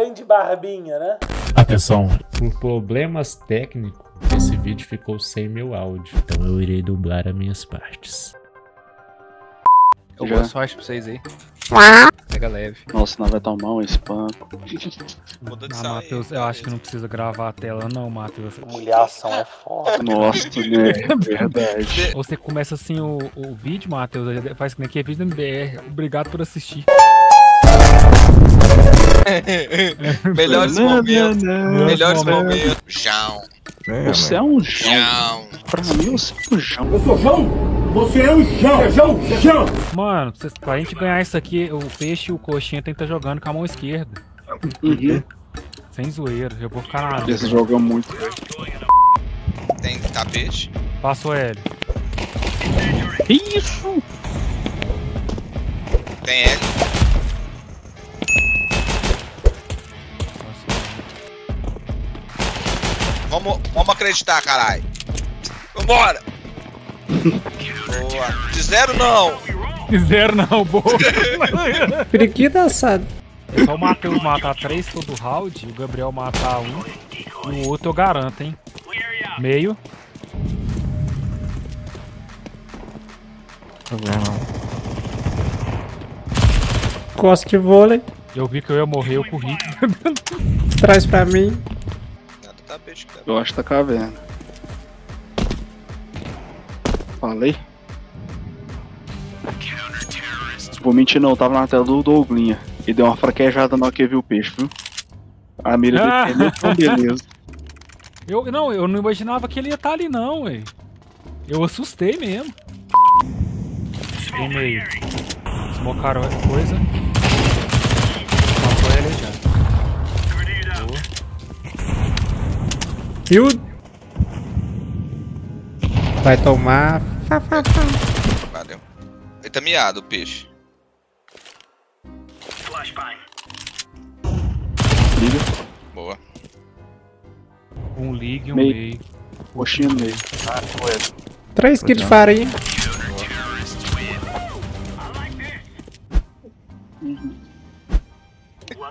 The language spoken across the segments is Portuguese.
grande barbinha, né? Atenção, por problemas técnicos, esse vídeo ficou sem meu áudio, então eu irei dublar as minhas partes. Eu Já. boa sorte pra vocês aí. Pega leve. Nossa, não vai tomar um espanco. Mudou de Ah, Matheus, eu acho que não precisa gravar a tela, não, Matheus. Humilhação é foda. Nossa, né? Verdade. Ou você começa assim o, o vídeo, Matheus, faz que nem aqui é vídeo do MBR. Obrigado por assistir. Melhores momentos. Melhores momentos. João. Você é um João. Pra mim, você é um João. Eu sou João? Você é um João! É João? João! Mano, pra, gente ganhar isso aqui, o peixe e o coxinha tem que estar jogando com a mão esquerda. Uhum. Sem zoeira. Eu vou ficar na. Esse jogo é muito. Tem tapete. Passa o L. Isso! Tem L. Vamos, vamos acreditar, caralho. Vambora. Boa. De zero não. Zero não, boa. Periquito assado. É só o Matheus matar três todo round, o Gabriel matar um. E o outro eu garanto, hein? Meio. Costa de vôlei, Eu vi que eu ia morrer, eu corri. traz pra mim. Nada tapete, cara. Gosto da caverna. Falei? Vou mentir não, tava na tela do Douglinha. E deu uma fraquejada na hora que viu o peixe, viu? A mira Ah. dele então beleza. Eu, não, eu não imaginava que ele ia estar ali não, ué. Eu assustei mesmo. Em meio. Smocaram coisa. Matou ele já. Boa. O... Vai tomar... Fá, fá, fá. Valeu. Ele tá miado, o peixe. Liga, Boa. Um ligue e um Meio. meio. coxinha no meio. Ah, ué. 3 quilos de farinha.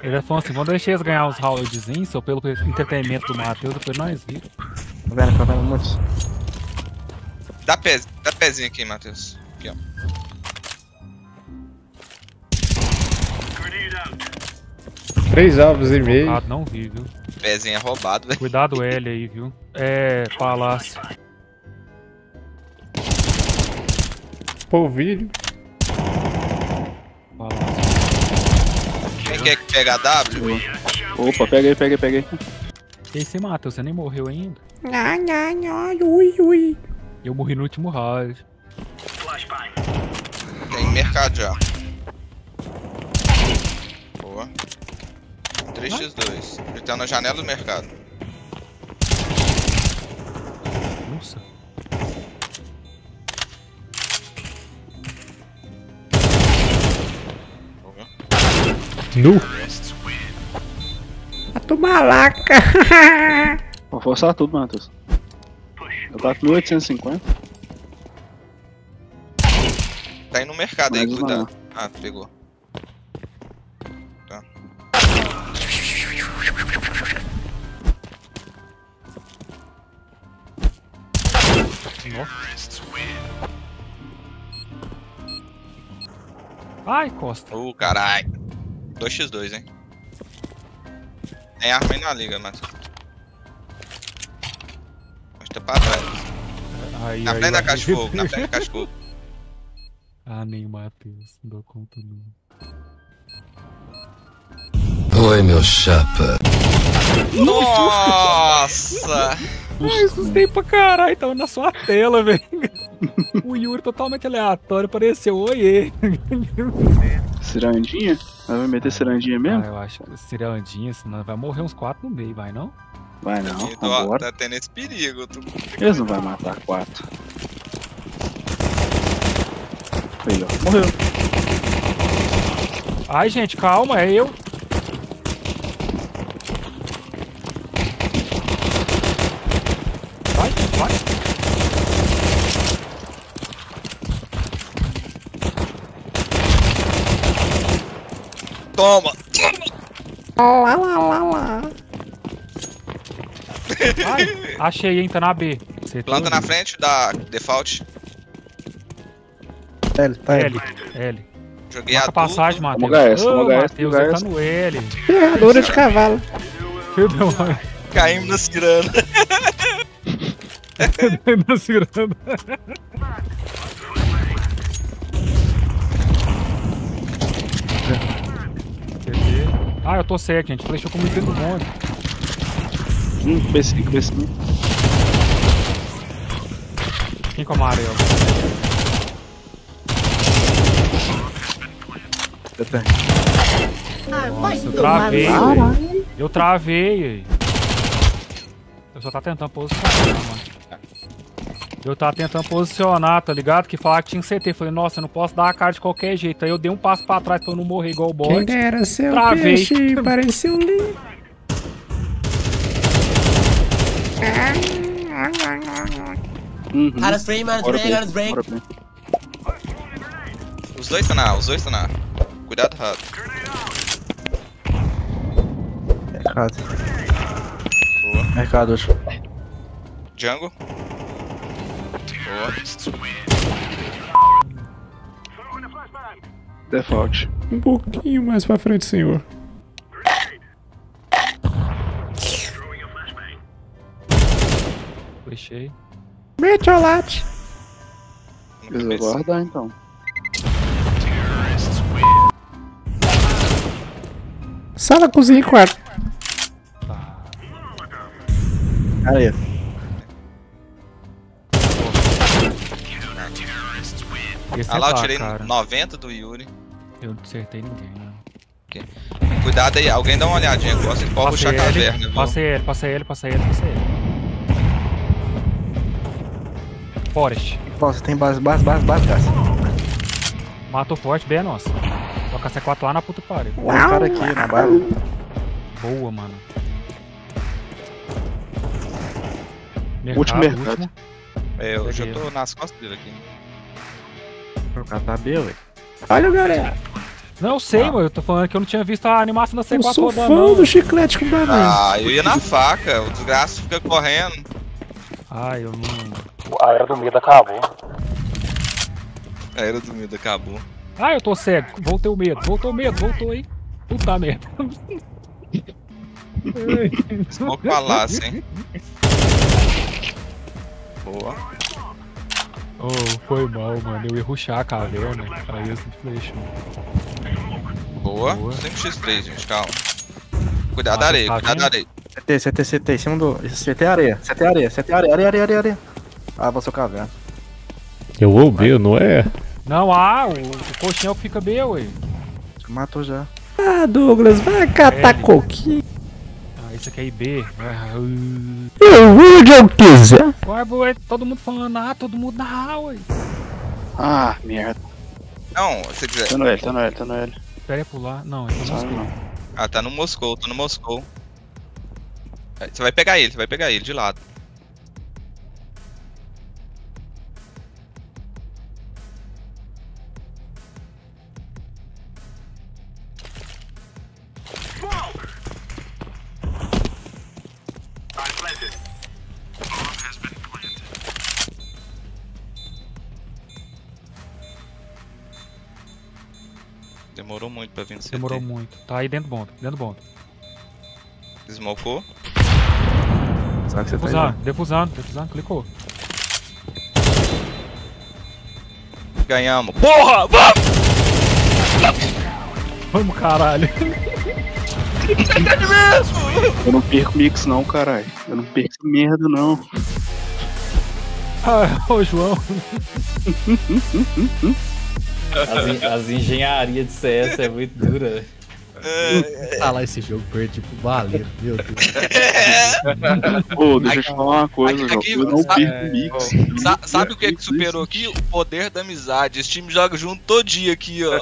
Ele falou assim, vamos deixar eles ganhar os roundzinhos, só pelo entretenimento do Matheus, depois nós vimos. Tá vendo que eu vendo muito? Dá, pé, dá pezinho aqui, Matheus. Aqui, ó. Três ovos e meio. Ah, não vi, viu? Pezinho é roubado, velho. Cuidado L aí, viu? É, palácio. Polvilho. Palácio. Quem quer que pega a W? Opa, pega aí, pega aí, pega aí. E aí, você Matheus, você nem morreu ainda? Nha, nha, nha, ui, ui. Eu morri no último round. Tem mercado já. Boa. 3x2. Ele tá na janela do mercado. Nossa. Nu. A tumalaca. Vou forçar tudo, Matheus. Eu bato 1850. Tá indo no mercado aí, Mais uma cuidado. Ah, pegou. Tá. Ai, Costa. Uh, carai. 2x2, hein? Tem arma aí na liga, mas. Mas tá pra trás. Aí, Na aí, frente da aí. caixa de fogo, na frente da caixa de fogo. Ah, nem o Matheus. Não dou conta não. Oi, meu chapa. Nossa! Ai, assustei pra caralho, tava na sua tela, velho. O Yuri totalmente aleatório, apareceu, oiê. Cirandinha? Vai meter cirandinha Ah, mesmo? eu acho que cirandinha, senão vai morrer uns quatro no meio, vai não? Vai não, vambora. tá tendo esse perigo. Tu... Eles não vão matar quatro. Aí, ó. Morreu. Ai, gente, calma, é eu. Toma! Toma! Ai, achei, hein? Tá na B. Você Planta na frente da default. L, tá L. L, L. Joguei Marca a passagem, Matheus. Vamos HS, vamos HS, Matheus, ele tá no L. Ferradura de cavalo. Caímos na ciranda. Na ciranda. CT. Ah, eu tô cego, gente. Flechou como dentro do bonde. Hum, B5, B5. Quem com amarelo? Nossa, eu travei. Eu travei. Eu só tá tentando posicionar, mano. Eu tava tentando posicionar, tá ligado? Que falar que tinha CT. Falei, nossa, eu não posso dar a cara de qualquer jeito. Aí eu dei um passo pra trás pra eu não morrer igual o Quem bot. dera seu Travei. peixe parecia um lindo. Uhum. Cara, frame, mano, Bora frame, cara, B, frame. bora B. Os dois tá na A, os dois tá na A. Cuidado, rato. Mercado. Boa. Mercado, acho. Django. Default. Um pouquinho mais pra frente, senhor. No Precisa cabeça. guardar então. Sala, cozinha e quarto. Areia. Ah lá, eu tirei cara. 90 do Yuri. Eu não acertei ninguém, né? Cuidado aí, alguém dá uma olhadinha. Gosta de pode puxar a caverna, viu? passei L, passei L, passei L, passei L. Forest. Nossa, tem base, base, base, base, gás. Matou forte, bem é nossa. Toca C4 lá na puta pariu. Tem um cara aqui na base. Boa, mano. Último mercado. É, eu já tô nas costas dele aqui. O cara tá ué. Olha, galera. Não, eu sei, mano. Eu tô falando que eu não tinha visto a animação da Eu C4 sou rodando, fã não. do chiclete com banana. Ah, eu ia na faca. O desgraça fica correndo. Ai, eu não. A era do medo acabou. A era do medo acabou. Ah, eu tô cego. Voltei o medo. Voltou o medo, voltou aí. Puta merda. Smoke palácio, hein? Boa. Oh, foi mal, mano. Eu ia ruxar a caverna. Aí esse flechou. Boa. Boa. 5x3, gente, calma. Cuidado Ah, da areia, tá cuidado da areia. CT, CT, CT, em cima do. CT é areia, CT é areia, CT é areia, areia, areia, areia, areia. Ah, você caverna. Eu vou ver, não é? Não, ah, o, o coxinha fica B, ué. Matou já. Ah, Douglas, vai catar L. coquinho. Isso aqui é IB. Eu vou onde eu quiser. Ué, ué, todo mundo falando, ah, todo mundo na A, ué. Ah, merda. Não, se você quiser. Tá no L, tá no L, tá no L. Espera aí pular. Não, é Sabe Moscou. não. Ah, tá no Moscou, tá no Moscou. Você vai pegar ele, você vai pegar ele de lado. Demorou muito pra vir no CT. Demorou muito. Tá aí dentro do bonde, dentro do bonde. Smocou. Sabe que você tá aí, Defusando, defusando, defusando, clicou. Ganhamos. Porra! Vamos! Vamos, caralho. Eu não perco mix não, caralho. Eu não perco merda não. Ah, ô, João. As, as engenharias de CS é muito dura. Falar esse jogo perdi pro baleiro, meu Deus. Ô, deixa eu te falar uma coisa, Aqui- João. aqui- Eu não sabe- perco mix. Sa- sabe o que é que superou aqui? O poder da amizade. Esse time joga junto todo dia aqui, ó.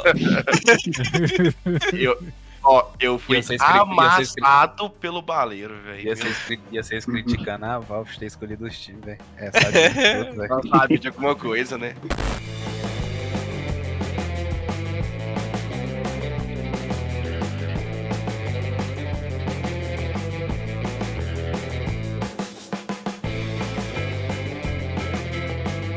Eu, ó, eu fui amassado pelo baleiro, velho. Ia vocês, criticando a Valve ter escolhido os times, velho. É, sabe? de tudo, velho. Não sabe de alguma coisa, né?